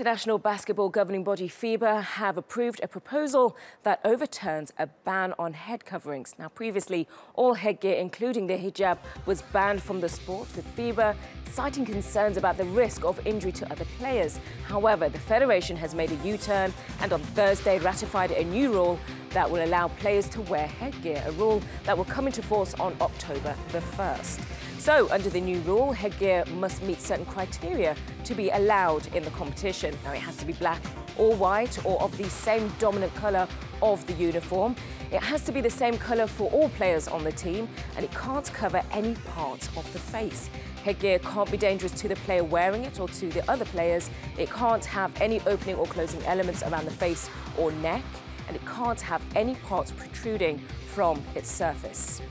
International Basketball Governing Body FIBA have approved a proposal that overturns a ban on head coverings. Now, previously, all headgear, including the hijab, was banned from the sport, with FIBA citing concerns about the risk of injury to other players. However, the federation has made a U-turn and on Thursday ratified a new rule that will allow players to wear headgear, a rule that will come into force on October the 1st. So, under the new rule, headgear must meet certain criteria to be allowed in the competition. Now, it has to be black or white or of the same dominant colour of the uniform. It has to be the same colour for all players on the team and it can't cover any part of the face. Headgear can't be dangerous to the player wearing it or to the other players. It can't have any opening or closing elements around the face or neck and it can't have any parts protruding from its surface.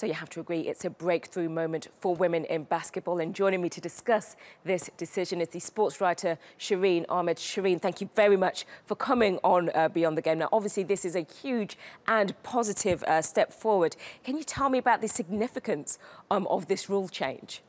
So you have to agree it's a breakthrough moment for women in basketball. And joining me to discuss this decision is the sports writer Shireen Ahmed. Shireen, thank you very much for coming on uh, Beyond the Game. Now, obviously, this is a huge and positive uh, step forward. Can you tell me about the significance um, of this rule change?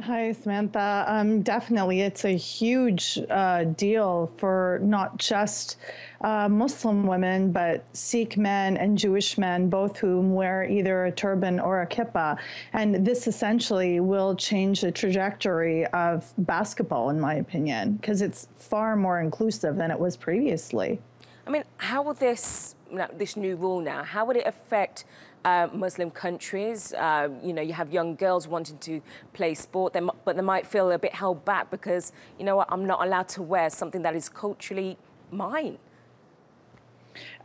Hi, Samantha. Um, definitely, it's a huge uh, deal for not just uh, Muslim women, but Sikh men and Jewish men, both whom wear either a turban or a kippah. And this essentially will change the trajectory of basketball, in my opinion, because it's far more inclusive than it was previously. I mean, how will this, this new rule now, how would it affect uh, Muslim countries. Uh, you know, you have young girls wanting to play sport, but they might feel a bit held back because, you know what, I'm not allowed to wear something that is culturally mine.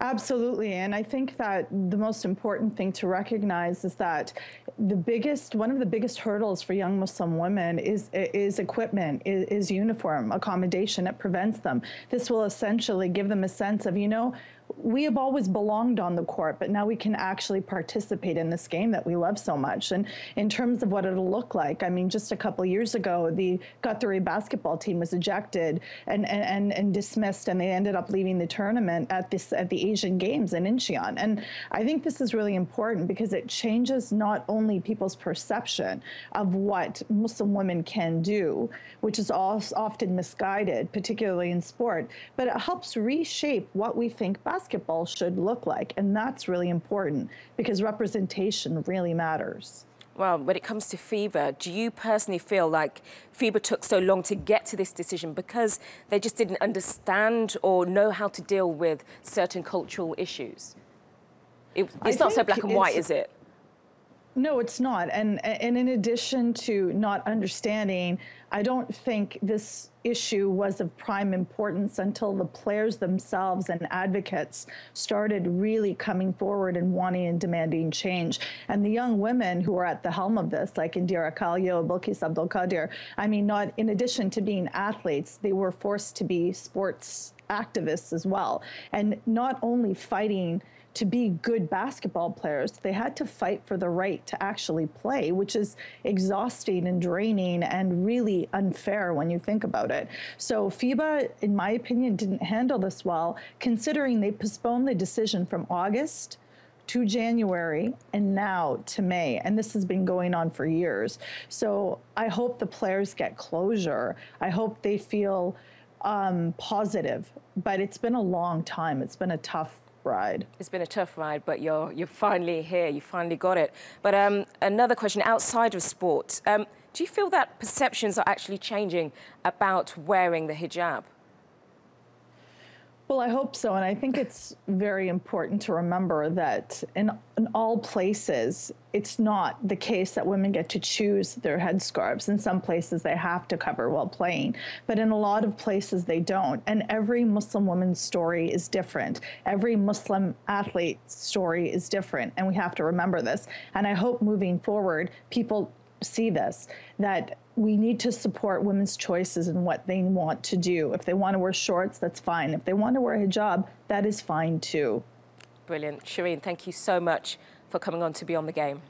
Absolutely. And I think that the most important thing to recognize is that the biggest, one of the biggest hurdles for young Muslim women is, is equipment, is, is uniform, accommodation. It prevents them. This will essentially give them a sense of, you know, we have always belonged on the court, but now we can actually participate in this game that we love so much. And in terms of what it'll look like, I mean, just a couple years ago, the Qatari basketball team was ejected and, and, and dismissed, and they ended up leaving the tournament at this at the Asian Games in Incheon. And I think this is really important because it changes not only people's perception of what Muslim women can do, which is often misguided, particularly in sport, but it helps reshape what we think basketball should look like. And that's really important because representation really matters. Well, when it comes to FIBA, do you personally feel like FIBA took so long to get to this decision because they just didn't understand or know how to deal with certain cultural issues? It, it's I not so black and white, is it? No, it's not. And, and in addition to not understanding, I don't think this issue was of prime importance until the players themselves and advocates started really coming forward and wanting and demanding change. And the young women who are at the helm of this, like Indira Kaljo, Bilqis Abdul Qaadir, I mean, not in addition to being athletes, they were forced to be sports activists as well. And not only fighting to be good basketball players, they had to fight for the right to actually play, which is exhausting and draining and really unfair when you think about it. So FIBA, in my opinion, didn't handle this well, considering they postponed the decision from August to January and now to May. And this has been going on for years. So I hope the players get closure. I hope they feel um, positive, but it's been a long time. It's been a tough ride. It's been a tough ride, but you're you're finally here. You finally got it. But um, another question outside of sport: um, Do you feel that perceptions are actually changing about wearing the hijab? Well, I hope so. And I think it's very important to remember that in, in, all places, it's not the case that women get to choose their headscarves. In some places, they have to cover while playing, but in a lot of places, they don't. And every Muslim woman's story is different. Every Muslim athlete's story is different. And we have to remember this. And I hope moving forward, people see this that we need to support women's choices and what they want to do. If they want to wear shorts, that's fine. If they want to wear a hijab, that is fine too. Brilliant. Shireen, thank you so much for coming on to Beyond the Game.